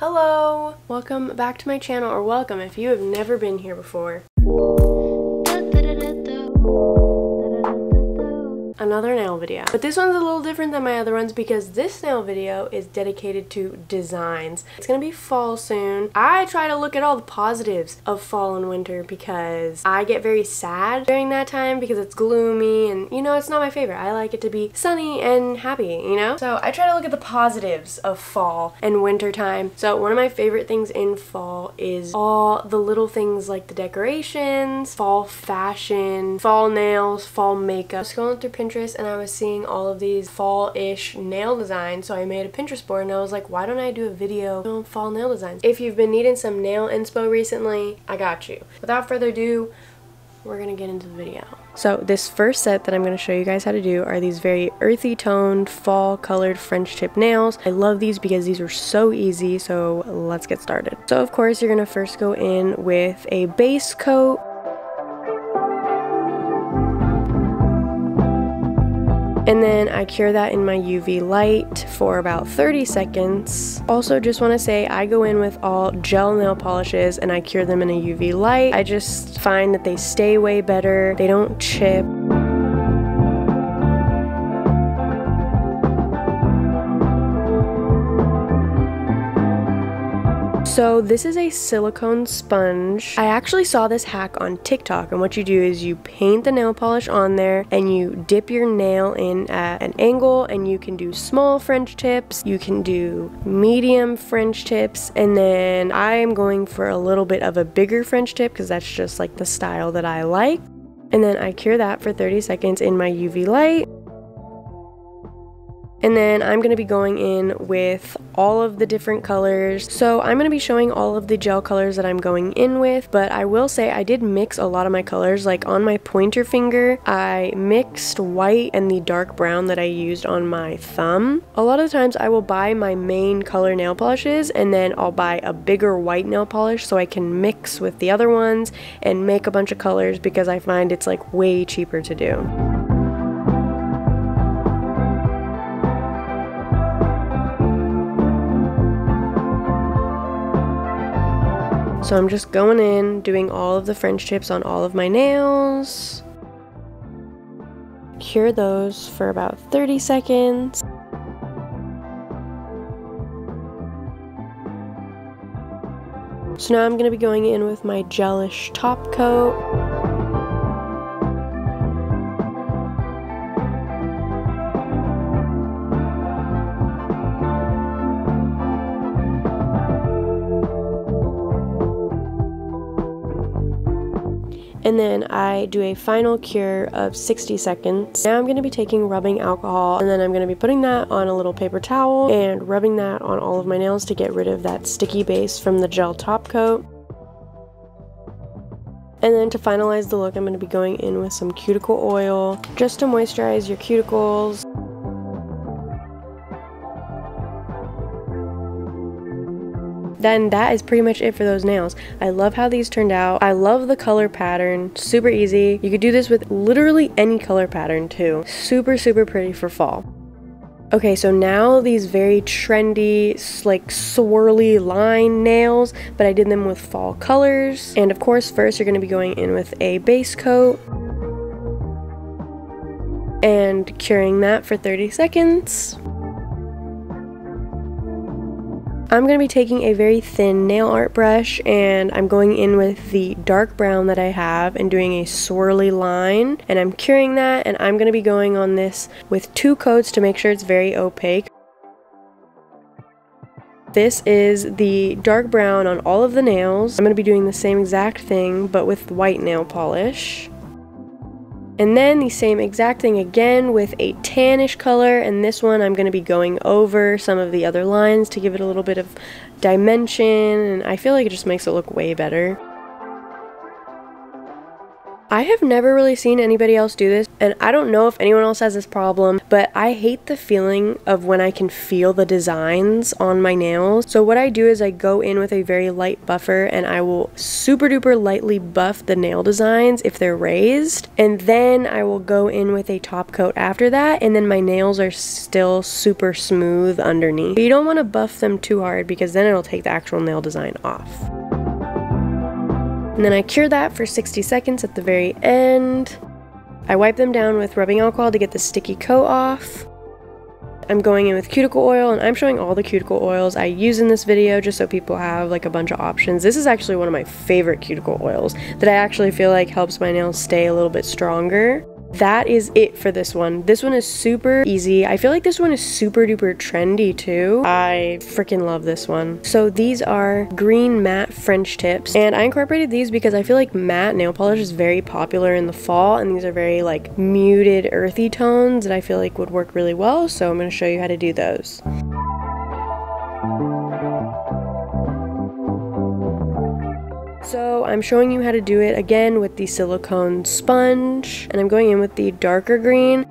Hello! Welcome back to my channel, or welcome if you have never been here before. Another nail video. But this one's a little different than my other ones because this nail video is dedicated to designs. It's gonna be fall soon. I try to look at all the positives of fall and winter because I get very sad during that time because it's gloomy and you know, it's not my favorite. I like it to be sunny and happy, you know? So I try to look at the positives of fall and winter time. So one of my favorite things in fall is all the little things like the decorations, fall fashion, fall nails, fall makeup. Scrolling through Pinterest Pinterest and I was seeing all of these fall-ish nail designs so I made a Pinterest board and I was like why don't I do a video on fall nail designs. If you've been needing some nail inspo recently, I got you. Without further ado, we're gonna get into the video. So this first set that I'm going to show you guys how to do are these very earthy toned fall colored French tip nails. I love these because these are so easy so let's get started. So of course you're going to first go in with a base coat And then I cure that in my UV light for about 30 seconds. Also just want to say I go in with all gel nail polishes and I cure them in a UV light. I just find that they stay way better. They don't chip. So this is a silicone sponge. I actually saw this hack on TikTok and what you do is you paint the nail polish on there and you dip your nail in at an angle and you can do small French tips, you can do medium French tips, and then I am going for a little bit of a bigger French tip because that's just like the style that I like. And then I cure that for 30 seconds in my UV light. And then I'm going to be going in with all of the different colors. So I'm going to be showing all of the gel colors that I'm going in with, but I will say I did mix a lot of my colors. Like on my pointer finger, I mixed white and the dark brown that I used on my thumb. A lot of times I will buy my main color nail polishes and then I'll buy a bigger white nail polish so I can mix with the other ones and make a bunch of colors because I find it's like way cheaper to do. So I'm just going in, doing all of the French tips on all of my nails. Cure those for about 30 seconds. So now I'm going to be going in with my gelish top coat. And then I do a final cure of 60 seconds. Now I'm going to be taking rubbing alcohol and then I'm going to be putting that on a little paper towel and rubbing that on all of my nails to get rid of that sticky base from the gel top coat. And then to finalize the look, I'm going to be going in with some cuticle oil just to moisturize your cuticles. Then that is pretty much it for those nails. I love how these turned out. I love the color pattern. Super easy. You could do this with literally any color pattern too. Super, super pretty for fall. Okay, so now these very trendy, like swirly line nails, but I did them with fall colors. And of course, first you're gonna be going in with a base coat and curing that for 30 seconds. I'm going to be taking a very thin nail art brush and I'm going in with the dark brown that I have and doing a swirly line and I'm curing that and I'm going to be going on this with two coats to make sure it's very opaque. This is the dark brown on all of the nails. I'm going to be doing the same exact thing but with white nail polish. And then the same exact thing again with a tannish color and this one I'm going to be going over some of the other lines to give it a little bit of dimension and I feel like it just makes it look way better. I have never really seen anybody else do this, and I don't know if anyone else has this problem, but I hate the feeling of when I can feel the designs on my nails. So what I do is I go in with a very light buffer and I will super duper lightly buff the nail designs if they're raised, and then I will go in with a top coat after that, and then my nails are still super smooth underneath. You don't want to buff them too hard because then it'll take the actual nail design off. And then I cure that for 60 seconds at the very end. I wipe them down with rubbing alcohol to get the sticky coat off. I'm going in with cuticle oil and I'm showing all the cuticle oils I use in this video just so people have like a bunch of options. This is actually one of my favorite cuticle oils that I actually feel like helps my nails stay a little bit stronger that is it for this one. This one is super easy. I feel like this one is super duper trendy too. I freaking love this one. So these are green matte French tips and I incorporated these because I feel like matte nail polish is very popular in the fall and these are very like muted earthy tones that I feel like would work really well. So I'm going to show you how to do those. So I'm showing you how to do it again with the silicone sponge and I'm going in with the darker green.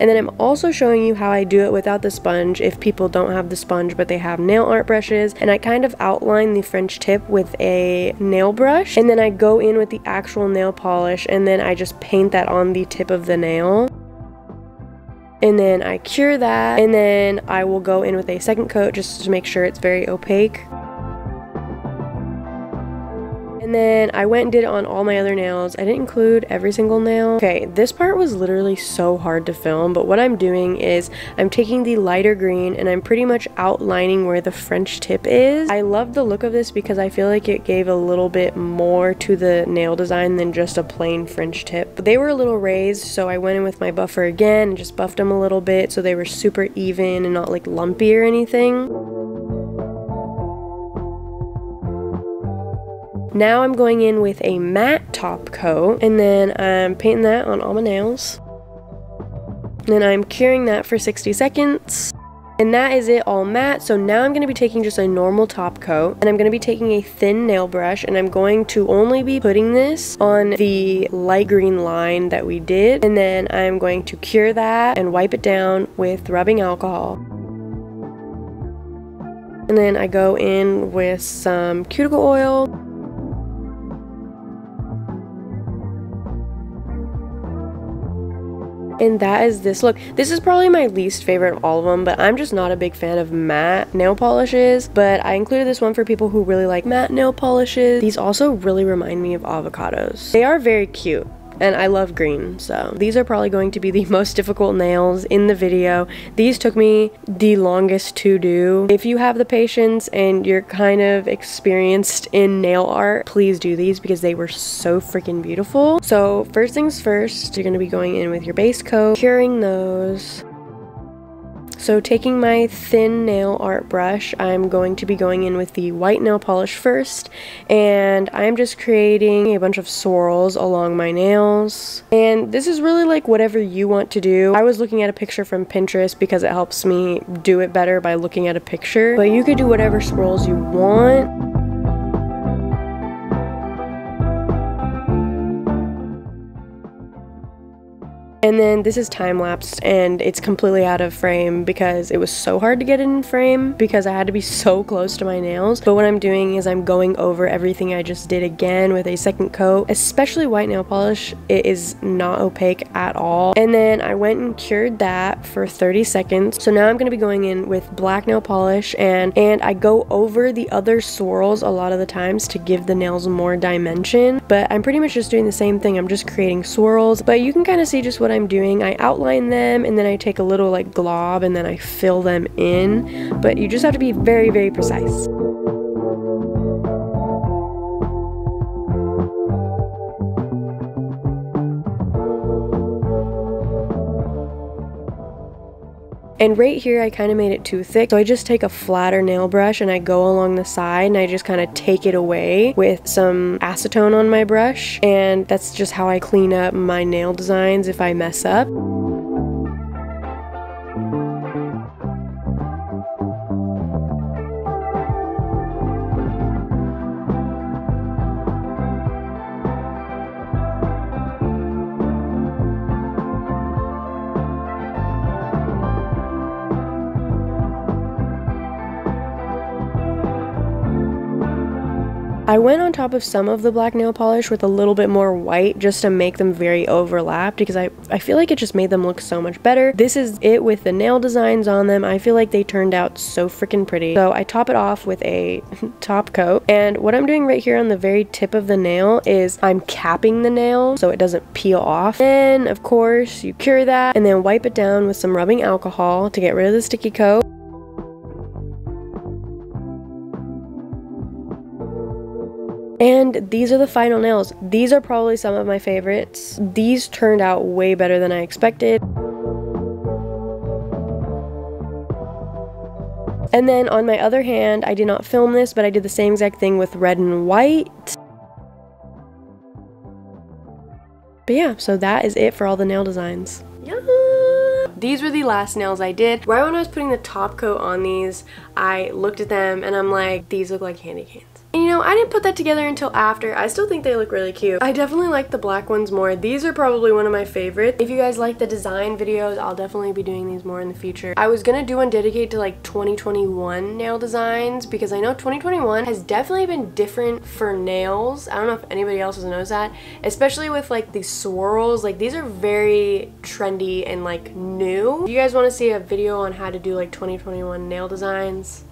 And then I'm also showing you how I do it without the sponge if people don't have the sponge but they have nail art brushes. And I kind of outline the French tip with a nail brush. And then I go in with the actual nail polish and then I just paint that on the tip of the nail. And then I cure that and then I will go in with a second coat just to make sure it's very opaque. And then I went and did it on all my other nails. I didn't include every single nail. Okay, this part was literally so hard to film, but what I'm doing is I'm taking the lighter green and I'm pretty much outlining where the French tip is. I love the look of this because I feel like it gave a little bit more to the nail design than just a plain French tip. But they were a little raised, so I went in with my buffer again and just buffed them a little bit so they were super even and not like lumpy or anything. Now I'm going in with a matte top coat and then I'm painting that on all my nails. Then I'm curing that for 60 seconds. And that is it all matte. So now I'm going to be taking just a normal top coat and I'm going to be taking a thin nail brush and I'm going to only be putting this on the light green line that we did. And then I'm going to cure that and wipe it down with rubbing alcohol. And then I go in with some cuticle oil And that is this look. This is probably my least favorite of all of them, but I'm just not a big fan of matte nail polishes. But I included this one for people who really like matte nail polishes. These also really remind me of avocados. They are very cute and I love green so these are probably going to be the most difficult nails in the video. These took me the longest to do. If you have the patience and you're kind of experienced in nail art please do these because they were so freaking beautiful. So first things first you're going to be going in with your base coat curing those so taking my thin nail art brush, I'm going to be going in with the white nail polish first, and I'm just creating a bunch of swirls along my nails. And this is really like whatever you want to do. I was looking at a picture from Pinterest because it helps me do it better by looking at a picture, but you could do whatever swirls you want. And then this is time lapsed and it's completely out of frame because it was so hard to get in frame because I had to be so close to my nails. But what I'm doing is I'm going over everything I just did again with a second coat, especially white nail polish. It is not opaque at all. And then I went and cured that for 30 seconds. So now I'm going to be going in with black nail polish and, and I go over the other swirls a lot of the times to give the nails more dimension. But I'm pretty much just doing the same thing. I'm just creating swirls. But you can kind of see just what I'm doing. I outline them and then I take a little like glob and then I fill them in, but you just have to be very, very precise. And right here, I kind of made it too thick. So I just take a flatter nail brush and I go along the side and I just kind of take it away with some acetone on my brush. And that's just how I clean up my nail designs if I mess up. I went on top of some of the black nail polish with a little bit more white just to make them very overlapped because I, I feel like it just made them look so much better. This is it with the nail designs on them. I feel like they turned out so freaking pretty. So I top it off with a top coat and what I'm doing right here on the very tip of the nail is I'm capping the nail so it doesn't peel off. Then of course you cure that and then wipe it down with some rubbing alcohol to get rid of the sticky coat. These are the final nails. These are probably some of my favorites. These turned out way better than I expected. And then on my other hand, I did not film this, but I did the same exact thing with red and white. But yeah, so that is it for all the nail designs. Yeah. These were the last nails I did. Right when I was putting the top coat on these, I looked at them and I'm like, these look like candy canes. And you know, I didn't put that together until after. I still think they look really cute. I definitely like the black ones more. These are probably one of my favorites. If you guys like the design videos, I'll definitely be doing these more in the future. I was gonna do one dedicated to like 2021 nail designs because I know 2021 has definitely been different for nails. I don't know if anybody else noticed that, especially with like the swirls. Like these are very trendy and like new. If you guys wanna see a video on how to do like 2021 nail designs,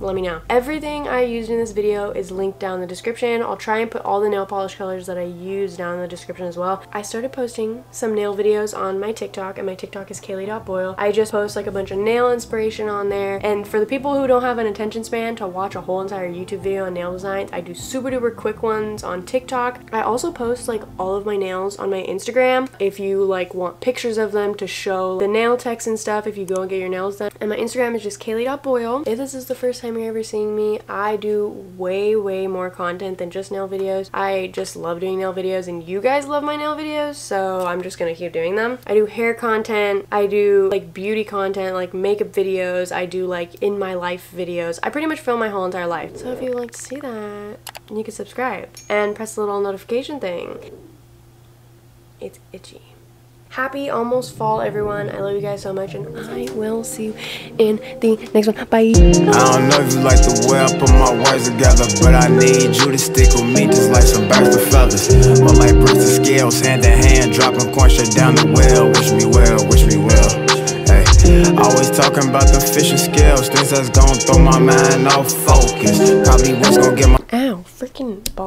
let me know. Everything I used in this video is linked down in the description. I'll try and put all the nail polish colors that I use down in the description as well. I started posting some nail videos on my TikTok and my TikTok is kayli.boyle. I just post like a bunch of nail inspiration on there and for the people who don't have an attention span to watch a whole entire YouTube video on nail designs, I do super duper quick ones on TikTok. I also post like all of my nails on my Instagram if you like want pictures of them to show the nail techs and stuff if you go and get your nails done. And my Instagram is just kayli.boyle. If this is the first time time you're ever seeing me, I do way, way more content than just nail videos. I just love doing nail videos and you guys love my nail videos, so I'm just gonna keep doing them. I do hair content, I do like beauty content, like makeup videos, I do like in my life videos. I pretty much film my whole entire life. So if you'd like to see that, you can subscribe and press the little notification thing. It's itchy. Happy almost fall, everyone. I love you guys so much, and I will see you in the next one. Bye. I don't know if you like the way I put my words together, but I need you to stick with me just like some birds of feathers. Or like bricks and scales, hand in hand, dropping coin straight down the well. Wish me well, wish me well. Hey, always talking about the fish and scales, things that's gonna throw my mind off focus. Probably what's gonna get my. Ow, freaking ball.